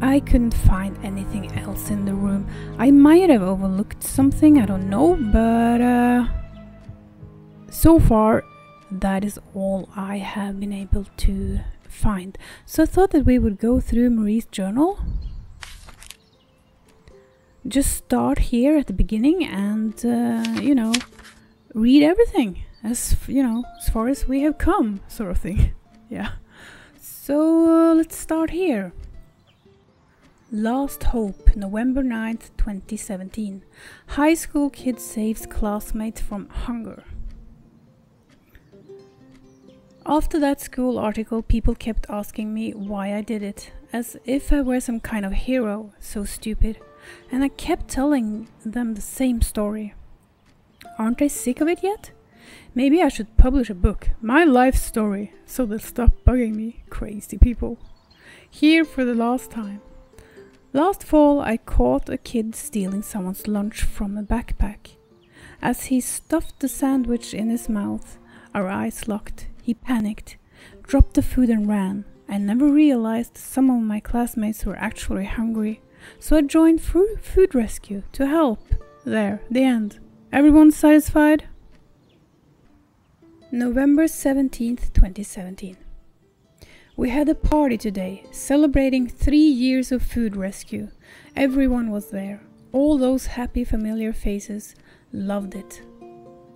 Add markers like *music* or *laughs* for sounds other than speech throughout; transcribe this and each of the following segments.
I couldn't find anything else in the room. I might have overlooked something, I don't know, but uh, so far that is all I have been able to find. So I thought that we would go through Marie's journal. Just start here at the beginning and, uh, you know, read everything as, you know, as far as we have come, sort of thing. *laughs* yeah. So uh, let's start here. Last Hope, November 9th, 2017. High school kid saves classmates from hunger. After that school article, people kept asking me why I did it, as if I were some kind of hero, so stupid, and I kept telling them the same story. Aren't they sick of it yet? Maybe I should publish a book, my life story, so they'll stop bugging me, crazy people. Here for the last time. Last fall, I caught a kid stealing someone's lunch from a backpack. As he stuffed the sandwich in his mouth, our eyes locked. He panicked, dropped the food, and ran. I never realized some of my classmates were actually hungry, so I joined food rescue to help. There, the end. Everyone satisfied? November 17th, 2017. We had a party today, celebrating three years of food rescue. Everyone was there. All those happy, familiar faces loved it.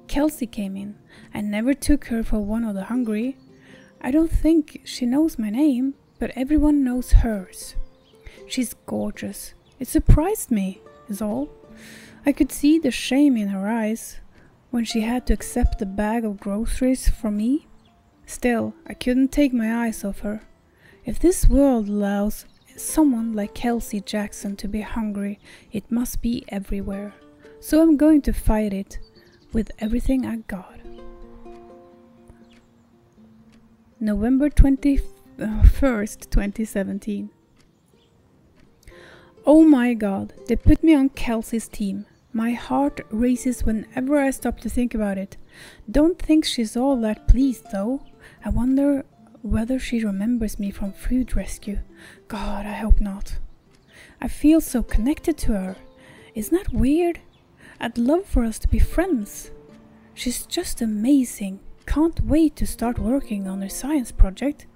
Kelsey came in. I never took her for one of the hungry. I don't think she knows my name, but everyone knows hers. She's gorgeous. It surprised me, is all. I could see the shame in her eyes when she had to accept a bag of groceries from me. Still, I couldn't take my eyes off her. If this world allows someone like Kelsey Jackson to be hungry, it must be everywhere. So I'm going to fight it with everything I got. November 21st, uh, 2017. Oh my god, they put me on Kelsey's team. My heart races whenever I stop to think about it. Don't think she's all that pleased though. I wonder whether she remembers me from food rescue. God, I hope not. I feel so connected to her. Isn't that weird? I'd love for us to be friends. She's just amazing. Can't wait to start working on her science project.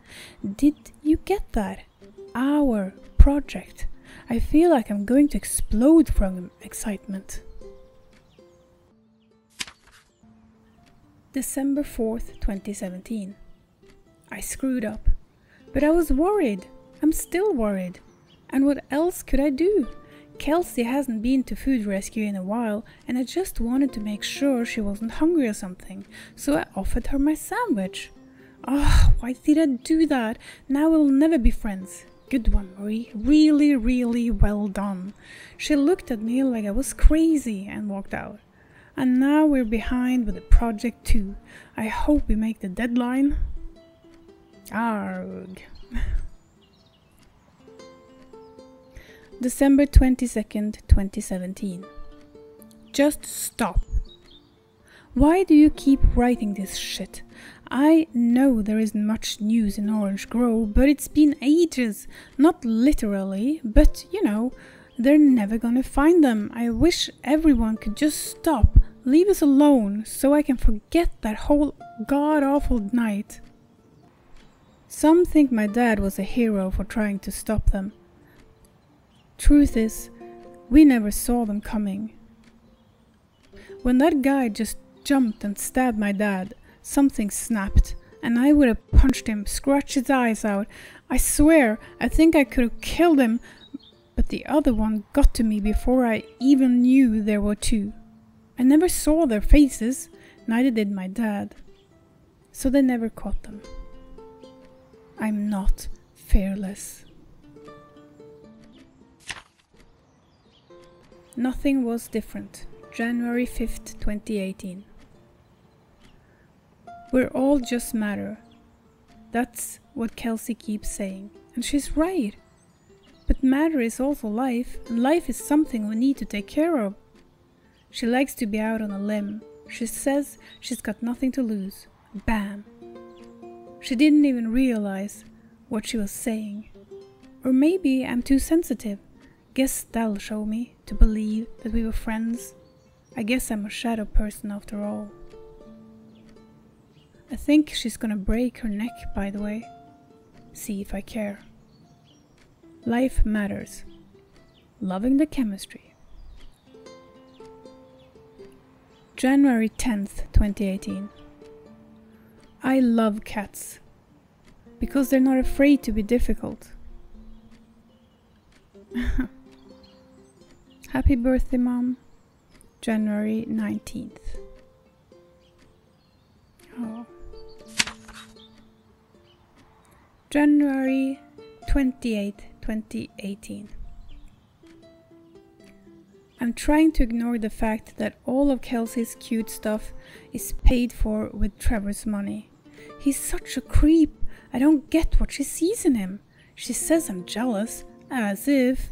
Did you get that? Our project. I feel like I'm going to explode from excitement. December 4th, 2017. I screwed up. But I was worried. I'm still worried. And what else could I do? Kelsey hasn't been to food rescue in a while, and I just wanted to make sure she wasn't hungry or something, so I offered her my sandwich. Ah, oh, why did I do that? Now we'll never be friends. Good one, Marie. Really, really well done. She looked at me like I was crazy and walked out. And now we're behind with the project too. I hope we make the deadline. Arg. *laughs* December 22nd, 2017. Just stop. Why do you keep writing this shit? I know there isn't much news in Orange Grove, but it's been ages. Not literally, but you know, they're never gonna find them. I wish everyone could just stop, leave us alone, so I can forget that whole god awful night. Some think my dad was a hero for trying to stop them. Truth is, we never saw them coming. When that guy just jumped and stabbed my dad, something snapped, and I would have punched him, scratched his eyes out. I swear, I think I could have killed him, but the other one got to me before I even knew there were two. I never saw their faces, neither did my dad, so they never caught them. I'm not fearless. Nothing was different. January 5th, 2018. We're all just matter. That's what Kelsey keeps saying. And she's right. But matter is also life, and life is something we need to take care of. She likes to be out on a limb. She says she's got nothing to lose. Bam! She didn't even realize what she was saying. Or maybe I'm too sensitive. Guess that'll show me to believe that we were friends. I guess I'm a shadow person after all. I think she's gonna break her neck, by the way. See if I care. Life matters. Loving the chemistry. January 10th, 2018. I love cats because they're not afraid to be difficult. *laughs* Happy birthday, Mom. January 19th. Oh. January 28th, 2018. I'm trying to ignore the fact that all of Kelsey's cute stuff is paid for with Trevor's money. He's such a creep. I don't get what she sees in him. She says I'm jealous, as if.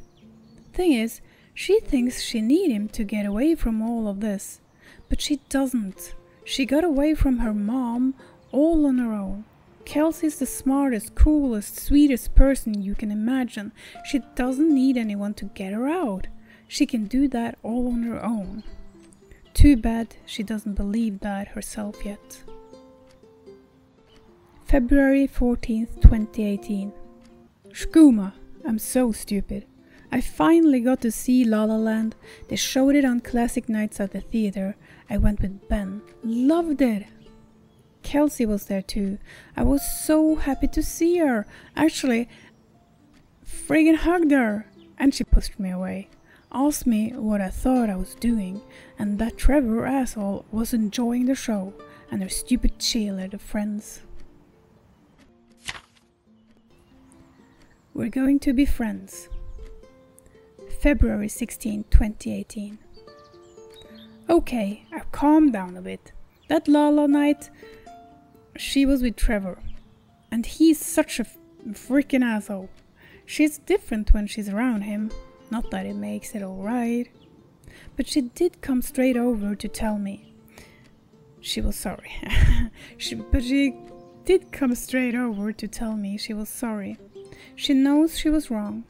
Thing is, she thinks she need him to get away from all of this. But she doesn't. She got away from her mom all on her own. Kelsey's the smartest, coolest, sweetest person you can imagine. She doesn't need anyone to get her out. She can do that all on her own. Too bad she doesn't believe that herself yet. February 14th, 2018. Skooma, I'm so stupid. I finally got to see La La Land. They showed it on classic nights at the theater. I went with Ben. Loved it. Kelsey was there too. I was so happy to see her. Actually, friggin' hugged her. And she pushed me away. Asked me what I thought I was doing, and that Trevor asshole was enjoying the show and her stupid cheerleader friends. We're going to be friends. February 16, 2018. Okay, I've calmed down a bit. That Lala night, she was with Trevor. And he's such a freaking asshole. She's different when she's around him. Not that it makes it alright. But she did come straight over to tell me. She was sorry. *laughs* she, but she did come straight over to tell me she was sorry. She knows she was wrong.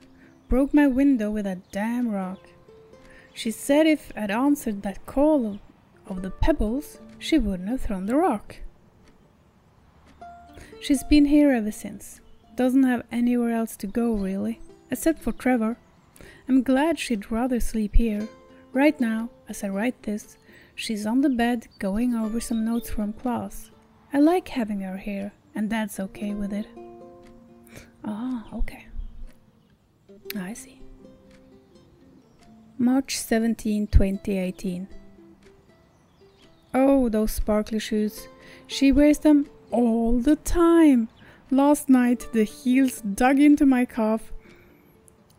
Broke my window with that damn rock. She said if I'd answered that call of, of the pebbles, she wouldn't have thrown the rock. She's been here ever since. Doesn't have anywhere else to go, really, except for Trevor. I'm glad she'd rather sleep here. Right now, as I write this, she's on the bed going over some notes from class. I like having her here, and Dad's okay with it. Ah, okay. I see. March 17, 2018. Oh, those sparkly shoes. She wears them all the time. Last night the heels dug into my calf.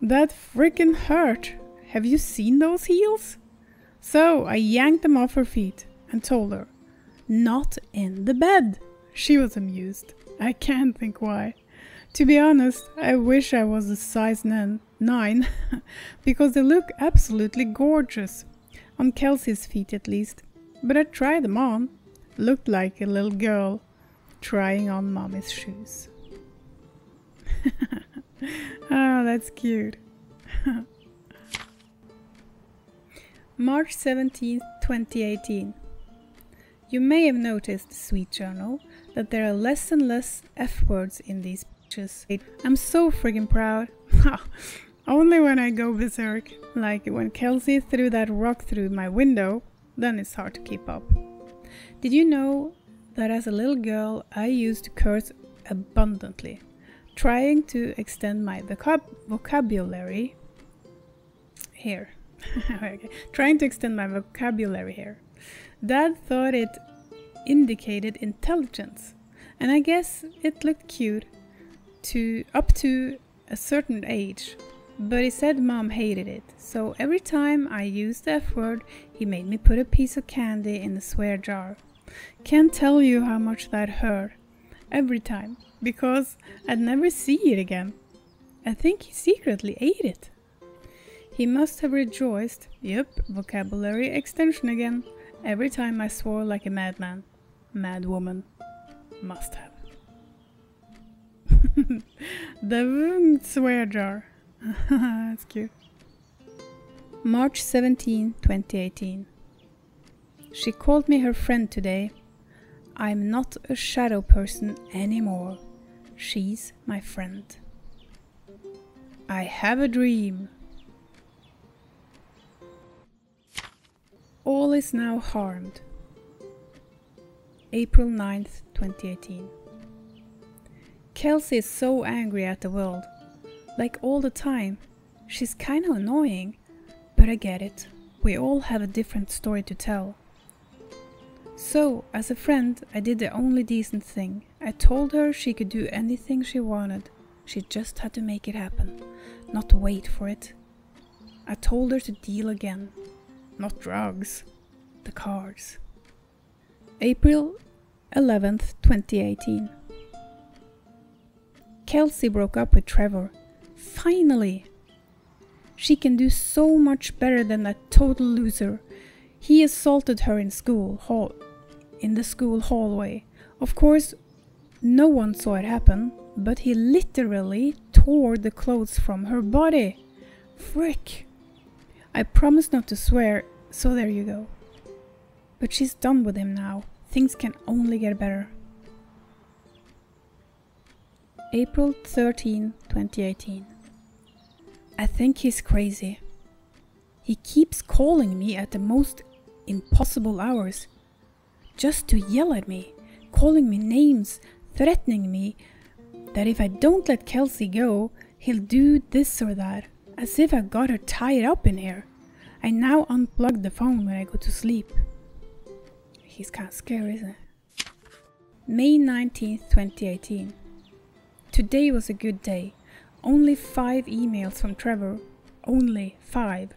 That frickin' hurt. Have you seen those heels? So I yanked them off her feet and told her, Not in the bed. She was amused. I can't think why. To be honest, I wish I was a size 9 *laughs* because they look absolutely gorgeous. On Kelsey's feet at least. But I tried them on. Looked like a little girl trying on mommy's shoes. *laughs* ah, that's cute. *laughs* March 17th, 2018. You may have noticed, Sweet Journal, that there are less and less F words in these I'm so friggin' proud. *laughs* Only when I go berserk, like when Kelsey threw that rock through my window, then it's hard to keep up. Did you know that as a little girl I used to curse abundantly, trying to extend my vocab vocabulary here. *laughs* okay. Trying to extend my vocabulary here. Dad thought it indicated intelligence, and I guess it looked cute to up to a certain age, but he said mom hated it, so every time I used the F word, he made me put a piece of candy in the swear jar. Can't tell you how much that hurt. Every time, because I'd never see it again. I think he secretly ate it. He must have rejoiced, yep, vocabulary extension again, every time I swore like a madman. Madwoman. Must have. *laughs* the swear jar. *laughs* That's cute. March 17, 2018. She called me her friend today. I'm not a shadow person anymore. She's my friend. I have a dream. All is now harmed. April 9th, 2018. Kelsey is so angry at the world. Like all the time. She's kinda annoying. But I get it. We all have a different story to tell. So, as a friend, I did the only decent thing. I told her she could do anything she wanted. She just had to make it happen, not wait for it. I told her to deal again. Not drugs, the cards. April 11th, 2018. Kelsey broke up with Trevor. Finally! She can do so much better than that total loser. He assaulted her in school hall in the school hallway. Of course, no one saw it happen, but he literally tore the clothes from her body. Frick. I promised not to swear, so there you go. But she's done with him now. Things can only get better. April 13, 2018. I think he's crazy. He keeps calling me at the most impossible hours just to yell at me, calling me names, threatening me that if I don't let Kelsey go, he'll do this or that, as if I got her tied up in here. I now unplug the phone when I go to sleep. He's kind of scary, isn't it? May 19th, 2018. Today was a good day. Only five emails from Trevor. Only five.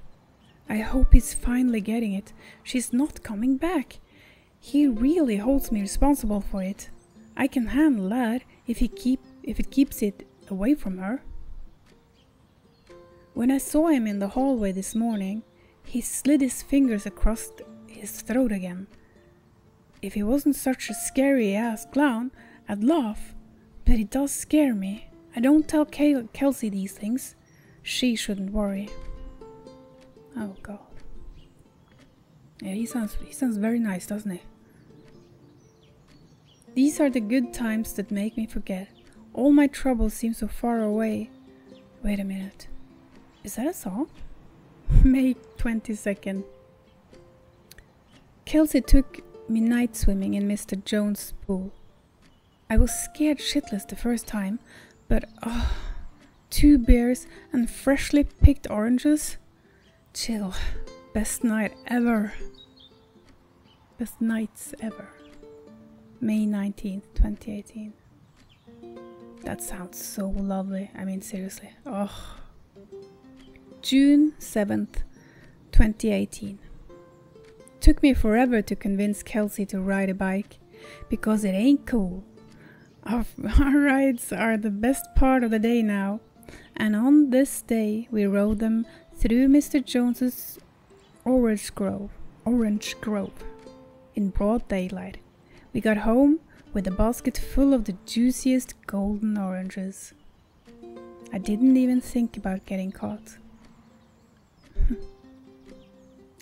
I hope he's finally getting it. She's not coming back. He really holds me responsible for it. I can handle that if he keep if it keeps it away from her. When I saw him in the hallway this morning, he slid his fingers across his throat again. If he wasn't such a scary ass clown, I'd laugh, but it does scare me. I don't tell Kel Kelsey these things. She shouldn't worry. Oh god. Yeah, he sounds he sounds very nice, doesn't he? These are the good times that make me forget. All my troubles seem so far away. Wait a minute. Is that a song? *laughs* May 22nd. Kelsey took me night swimming in Mr. Jones' pool. I was scared shitless the first time, but oh, two beers and freshly picked oranges? Chill. Best night ever. Best nights ever. May 19th, 2018. That sounds so lovely. I mean, seriously. Oh. June 7th, 2018. Took me forever to convince Kelsey to ride a bike because it ain't cool. Our, *laughs* our rides are the best part of the day now, and on this day we rode them through Mr. Jones's orange grove, orange grove in broad daylight. We got home with a basket full of the juiciest golden oranges. I didn't even think about getting caught. *laughs*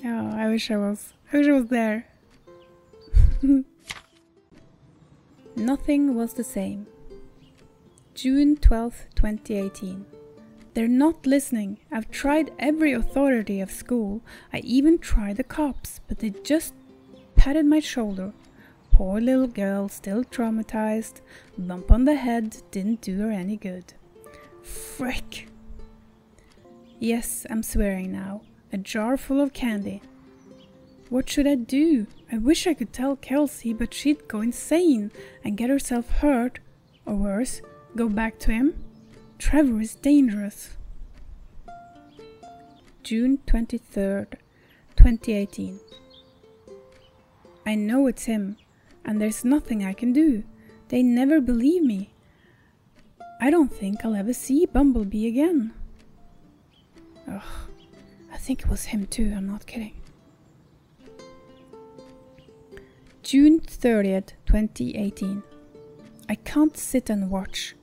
oh, I wish I was. I wish I was there. *laughs* Nothing was the same. June 12th, 2018. They're not listening. I've tried every authority of school. I even tried the cops, but they just patted my shoulder Poor little girl, still traumatized. Bump on the head didn't do her any good. Frick! Yes, I'm swearing now. A jar full of candy. What should I do? I wish I could tell Kelsey, but she'd go insane and get herself hurt, or worse, go back to him. Trevor is dangerous. June 23rd, 2018. I know it's him and there's nothing I can do. They never believe me. I don't think I'll ever see Bumblebee again. Ugh, I think it was him too, I'm not kidding. June 30th, 2018. I can't sit and watch.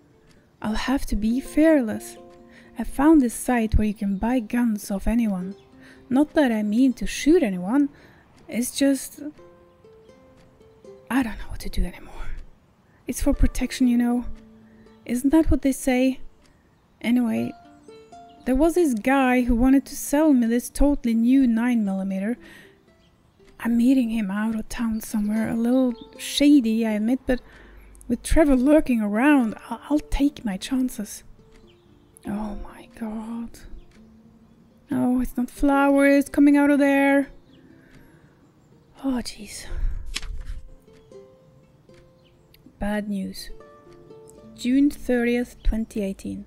I'll have to be fearless. I found this site where you can buy guns off anyone. Not that I mean to shoot anyone, it's just. I don't know what to do anymore. It's for protection, you know. Isn't that what they say? Anyway, there was this guy who wanted to sell me this totally new 9mm. I'm meeting him out of town somewhere, a little shady, I admit, but with Trevor lurking around, I'll, I'll take my chances. Oh my god. No, it's not flowers coming out of there. Oh, jeez. Bad news. June 30th, 2018.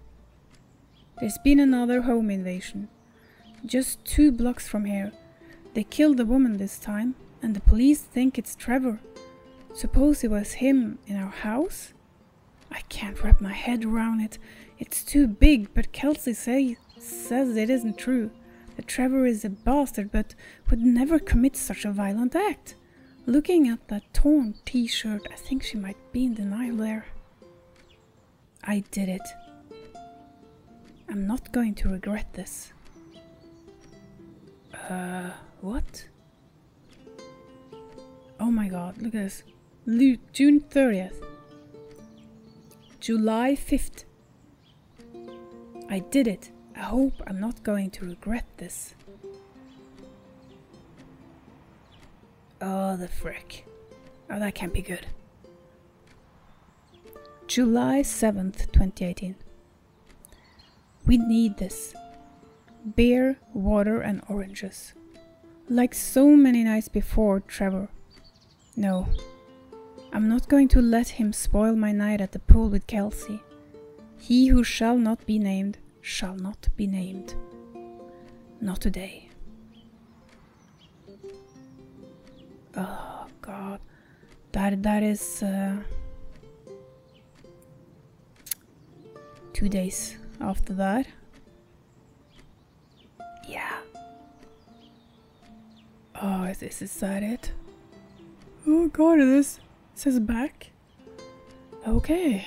There's been another home invasion. Just two blocks from here. They killed the woman this time, and the police think it's Trevor. Suppose it was him in our house? I can't wrap my head around it. It's too big, but Kelsey say, says it isn't true. That Trevor is a bastard, but would never commit such a violent act. Looking at that torn t shirt, I think she might be in denial there. I did it. I'm not going to regret this. Uh, what? Oh my god, look at this. Lu June 30th. July 5th. I did it. I hope I'm not going to regret this. Oh, the frick. Oh, that can't be good. July 7th, 2018. We need this. Beer, water, and oranges. Like so many nights before, Trevor. No, I'm not going to let him spoil my night at the pool with Kelsey. He who shall not be named shall not be named. Not today. Oh God, that that is uh, two days after that. Yeah. Oh, is this is that it? Oh God, it is says back. Okay.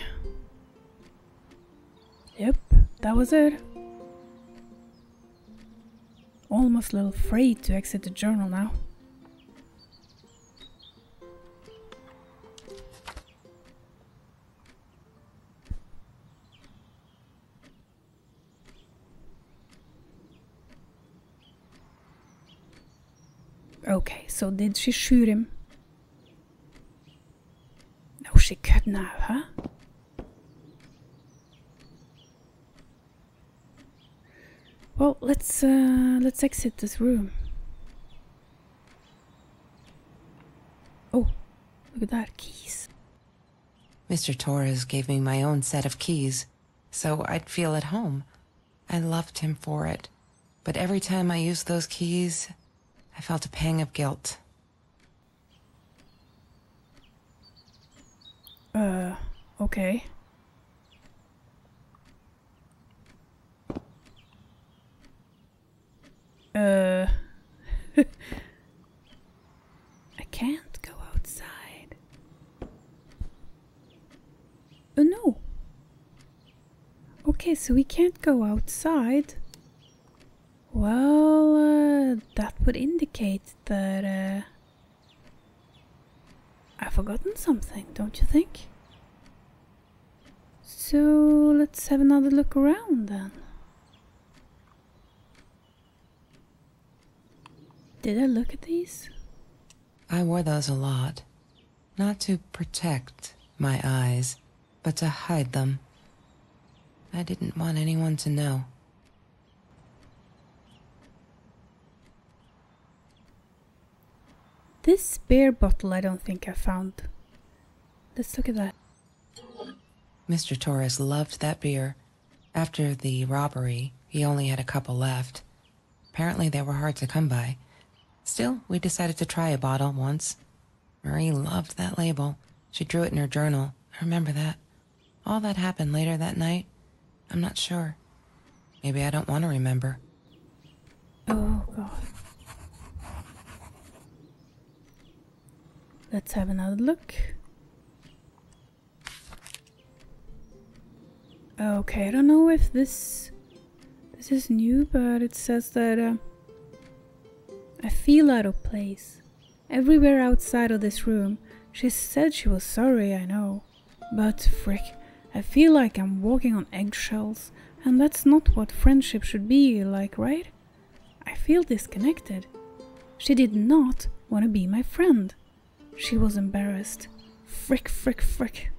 Yep, that was it. Almost a little afraid to exit the journal now. Okay, so did she shoot him? No, she could now, huh? Well, let's uh, let's exit this room. Oh, look at that keys. Mr. Torres gave me my own set of keys, so I'd feel at home. I loved him for it, but every time I used those keys, I felt a pang of guilt. Uh, okay. Uh, *laughs* I can't go outside. Oh no. Okay, so we can't go outside. Well, uh, that would indicate that, uh, I've forgotten something, don't you think? So let's have another look around then. Did I look at these? I wore those a lot. Not to protect my eyes, but to hide them. I didn't want anyone to know. This beer bottle I don't think I found. Let's look at that. Mr. Torres loved that beer. After the robbery, he only had a couple left. Apparently they were hard to come by. Still, we decided to try a bottle once. Marie loved that label. She drew it in her journal. I remember that. All that happened later that night, I'm not sure. Maybe I don't want to remember. Oh, God. Let's have another look. Okay, I don't know if this this is new, but it says that uh, I feel out of place. Everywhere outside of this room, she said she was sorry, I know. But frick, I feel like I'm walking on eggshells, and that's not what friendship should be like, right? I feel disconnected. She did not want to be my friend. She was embarrassed. Frick, frick, frick.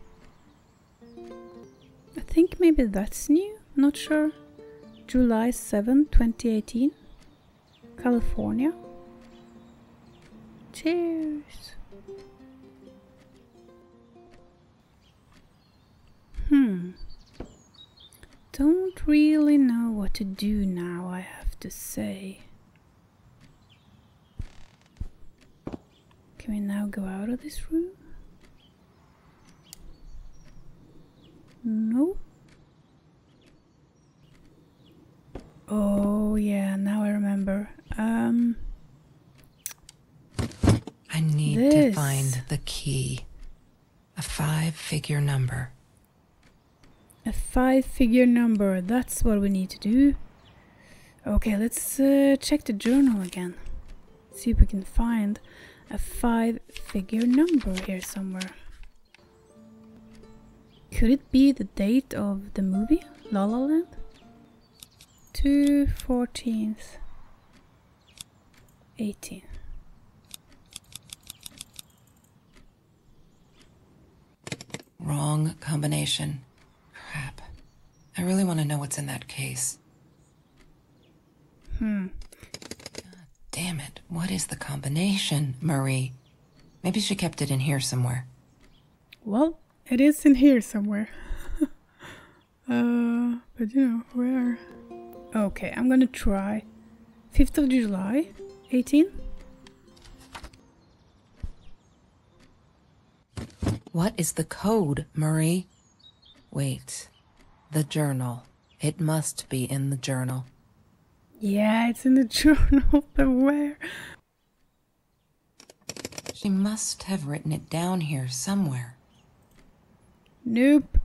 I think maybe that's new, not sure. July 7, 2018, California. Cheers. Hmm. Don't really know what to do now, I have to say. Can we now go out of this room? No. Oh yeah, now I remember. Um I need to find the key. A five figure number. a five figure number, that's what we need to do. Okay, let's uh, check the journal again. See if we can find a five figure number here somewhere. Could it be the date of the movie, La La Land? 2 14th 18. Wrong combination. Crap. I really want to know what's in that case. Hmm. What is the combination, Marie? Maybe she kept it in here somewhere. Well, it is in here somewhere. *laughs* uh, but you know, where? Okay, I'm gonna try. 5th of July, 18? What is the code, Marie? Wait. The journal. It must be in the journal. Yeah, it's in the *laughs* journal, but where? She must have written it down here somewhere. Nope.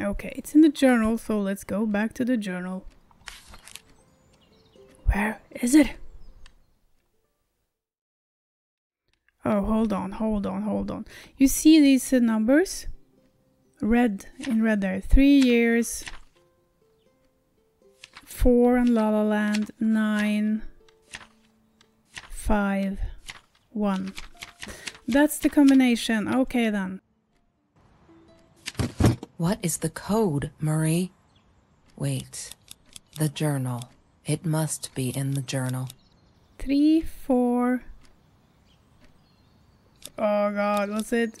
Okay, it's in the journal, so let's go back to the journal. Where is it? Oh, hold on, hold on, hold on. You see these uh, numbers? Red, in red there. Three years. Four and La La Land. nine, five, one. That's the combination. Okay then. What is the code, Marie? Wait. The journal. It must be in the journal. Three, four. Oh god, was it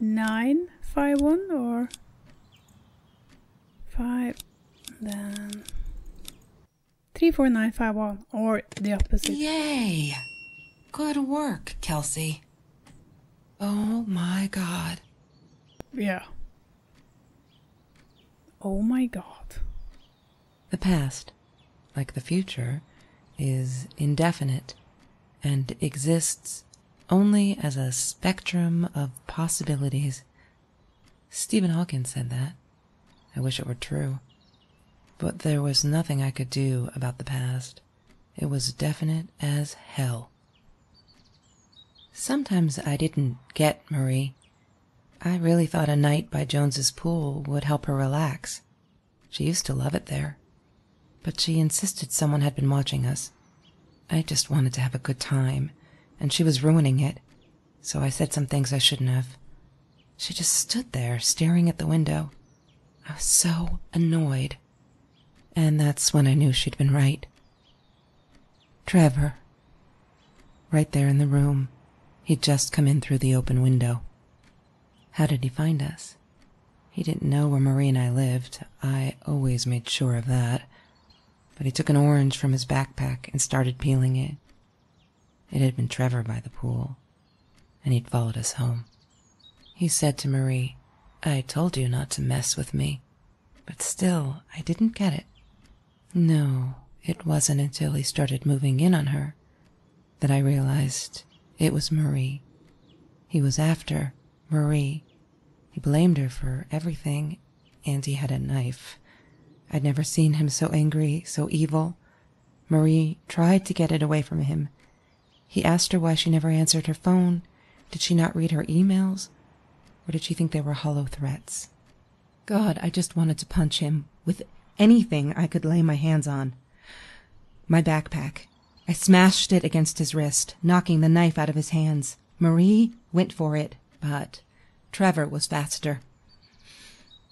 nine, five, one, or five? Then three, four, nine, five, one, or the opposite. Yay! Good work, Kelsey. Oh my god. Yeah. Oh my god. The past, like the future, is indefinite and exists only as a spectrum of possibilities. Stephen Hawking said that. I wish it were true. But there was nothing I could do about the past. It was definite as hell. Sometimes I didn't get Marie. I really thought a night by Jones's pool would help her relax. She used to love it there. But she insisted someone had been watching us. I just wanted to have a good time, and she was ruining it. So I said some things I shouldn't have. She just stood there staring at the window. I was so annoyed. And that's when I knew she'd been right. Trevor. Right there in the room. He'd just come in through the open window. How did he find us? He didn't know where Marie and I lived. I always made sure of that. But he took an orange from his backpack and started peeling it. It had been Trevor by the pool, and he'd followed us home. He said to Marie, I told you not to mess with me. But still, I didn't get it. No, it wasn't until he started moving in on her that I realized it was Marie. He was after Marie. He blamed her for everything, and he had a knife. I'd never seen him so angry, so evil. Marie tried to get it away from him. He asked her why she never answered her phone. Did she not read her emails? Or did she think they were hollow threats? God, I just wanted to punch him with anything I could lay my hands on. My backpack. I smashed it against his wrist, knocking the knife out of his hands. Marie went for it, but Trevor was faster.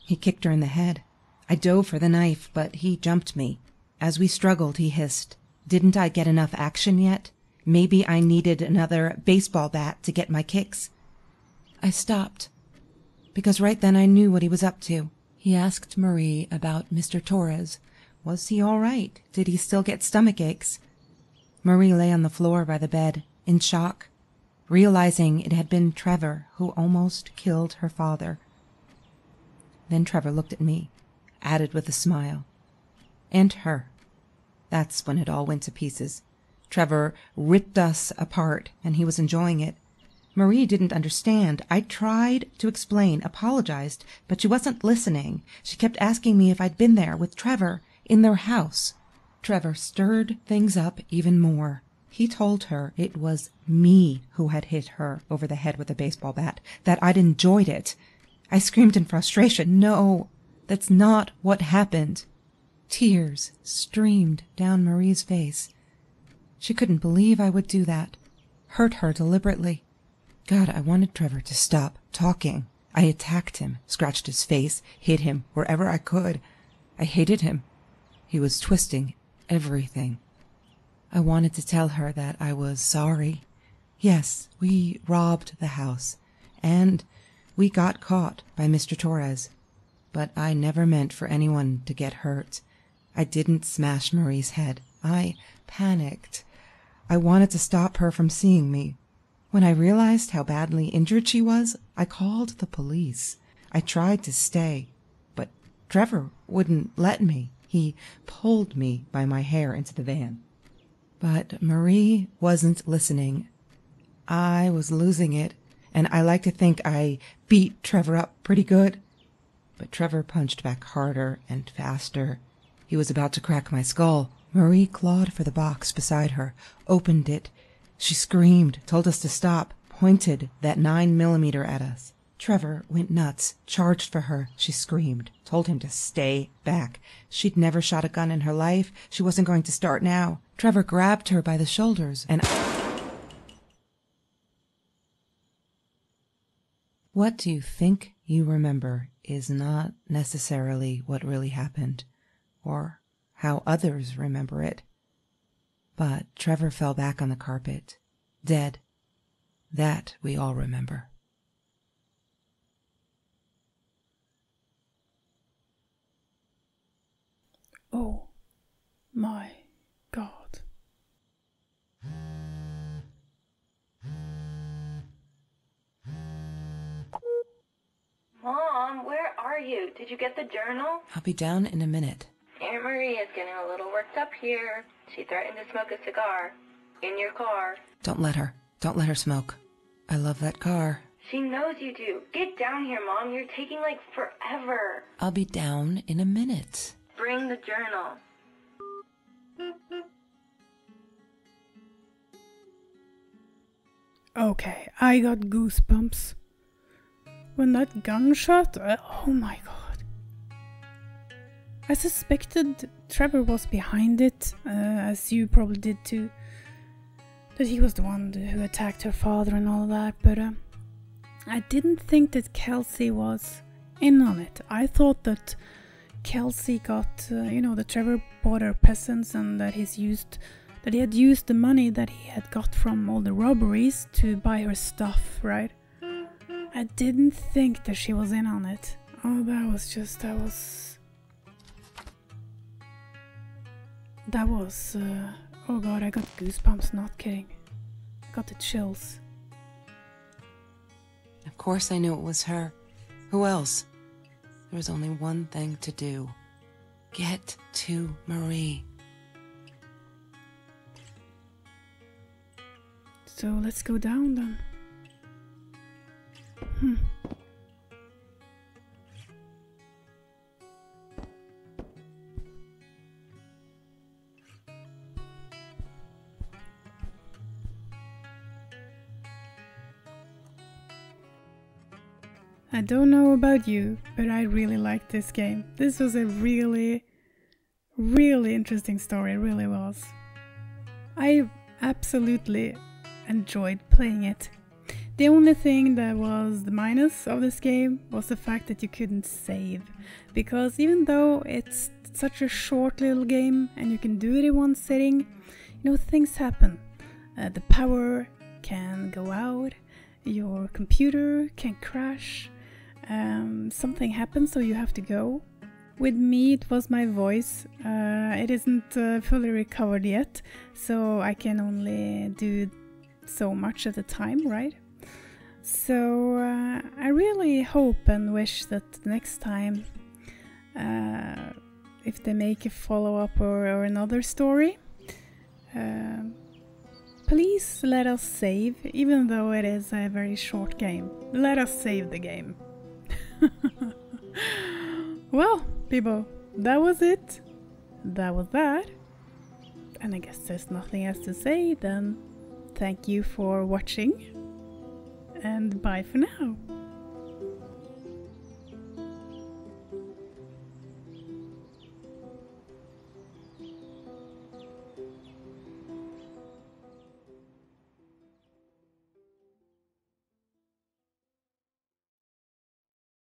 He kicked her in the head. I dove for the knife, but he jumped me. As we struggled, he hissed, Didn't I get enough action yet? Maybe I needed another baseball bat to get my kicks. I stopped, because right then I knew what he was up to. He asked Marie about Mr. Torres. Was he all right? Did he still get stomach aches? Marie lay on the floor by the bed, in shock, realizing it had been Trevor who almost killed her father. Then Trevor looked at me, added with a smile. And her. That's when it all went to pieces. Trevor ripped us apart, and he was enjoying it. Marie didn't understand. I tried to explain, apologized, but she wasn't listening. She kept asking me if I'd been there with Trevor in their house. Trevor stirred things up even more. He told her it was me who had hit her over the head with a baseball bat, that I'd enjoyed it. I screamed in frustration. No, that's not what happened. Tears streamed down Marie's face. She couldn't believe I would do that. Hurt her deliberately. God, I wanted Trevor to stop talking. I attacked him, scratched his face, hit him wherever I could. I hated him. He was twisting everything. I wanted to tell her that I was sorry. Yes, we robbed the house, and we got caught by Mr. Torres. But I never meant for anyone to get hurt. I didn't smash Marie's head. I panicked. I wanted to stop her from seeing me. When I realized how badly injured she was, I called the police. I tried to stay, but Trevor wouldn't let me. He pulled me by my hair into the van. But Marie wasn't listening. I was losing it, and I like to think I beat Trevor up pretty good. But Trevor punched back harder and faster. He was about to crack my skull. Marie clawed for the box beside her, opened it, she screamed, told us to stop, pointed that nine millimeter at us. Trevor went nuts, charged for her. She screamed, told him to stay back. She'd never shot a gun in her life. She wasn't going to start now. Trevor grabbed her by the shoulders and. What do you think you remember is not necessarily what really happened, or how others remember it. But Trevor fell back on the carpet, dead. That we all remember. Oh my god. Mom, where are you? Did you get the journal? I'll be down in a minute. Aunt Marie is getting a little worked up here. She threatened to smoke a cigar. In your car. Don't let her. Don't let her smoke. I love that car. She knows you do. Get down here, Mom. You're taking like forever. I'll be down in a minute. Bring the journal. Okay, I got goosebumps. When that gunshot, uh, oh my god. I suspected Trevor was behind it, uh, as you probably did too. That he was the one who attacked her father and all that, but uh, I didn't think that Kelsey was in on it. I thought that Kelsey got, uh, you know, that Trevor bought her peasants and that he's used, that he had used the money that he had got from all the robberies to buy her stuff, right? I didn't think that she was in on it. Oh, that was just, that was. That was. Uh, oh god, I got goosebumps, not kidding. I got the chills. Of course I knew it was her. Who else? There was only one thing to do get to Marie. So let's go down then. Hmm. I don't know about you, but I really liked this game. This was a really, really interesting story, it really was. I absolutely enjoyed playing it. The only thing that was the minus of this game was the fact that you couldn't save. Because even though it's such a short little game and you can do it in one sitting, you know, things happen. Uh, the power can go out, your computer can crash, um, something happens so you have to go. With me, it was my voice. Uh, it isn't uh, fully recovered yet, so I can only do so much at a time, right? So uh, I really hope and wish that next time, uh, if they make a follow up or, or another story, uh, please let us save, even though it is a very short game. Let us save the game. *laughs* well, people, that was it. That was that. And I guess there's nothing else to say then. Thank you for watching. And bye for now.